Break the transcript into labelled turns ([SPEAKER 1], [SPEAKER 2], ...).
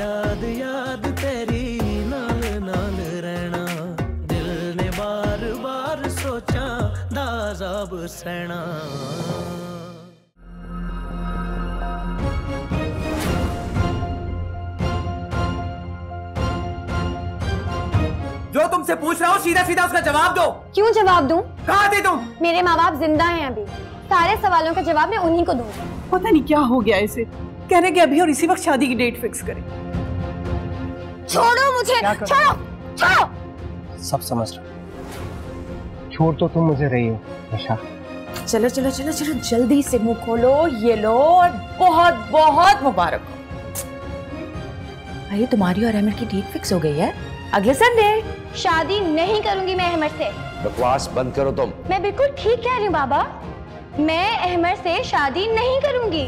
[SPEAKER 1] याद याद तेरी नाल नाल रहना। दिल ने बार बार सोचा दाजाब सहना।
[SPEAKER 2] जो तुमसे पूछ रहा हूँ सीधा सीधा उसका जवाब दो।
[SPEAKER 3] क्यों जवाब दूँ?
[SPEAKER 2] कहा थे तुम?
[SPEAKER 3] मेरे माँ बाप ज़िंदा हैं अभी। सारे सवालों का जवाब मैं उन्हीं को दूँगी।
[SPEAKER 4] पता नहीं क्या हो गया इसे। कह रहे कि अभी और इसी वक्त शादी की डेट फिक्स करें।
[SPEAKER 3] छोड़ो मुझे। छोड़ो। छोड़ो।
[SPEAKER 5] सब समझ रहा। छोड़ तो तुम मुझे रही हो निशा
[SPEAKER 6] चलो चलो चलो चलो जल्दी से मुँह खोलो ये लो और बहुत बहुत मुबारक हो। भाई तुम्हारी और अहमद की डेट फिक्स हो गई है। अगले संडे
[SPEAKER 3] शादी नहीं करूँगी मैं अहमद से।
[SPEAKER 7] बकवास बंद करो तुम।
[SPEAKER 3] मैं बिल्कुल ठीक कह रही हूँ बाबा। मैं अहमद से शादी नहीं करूँगी।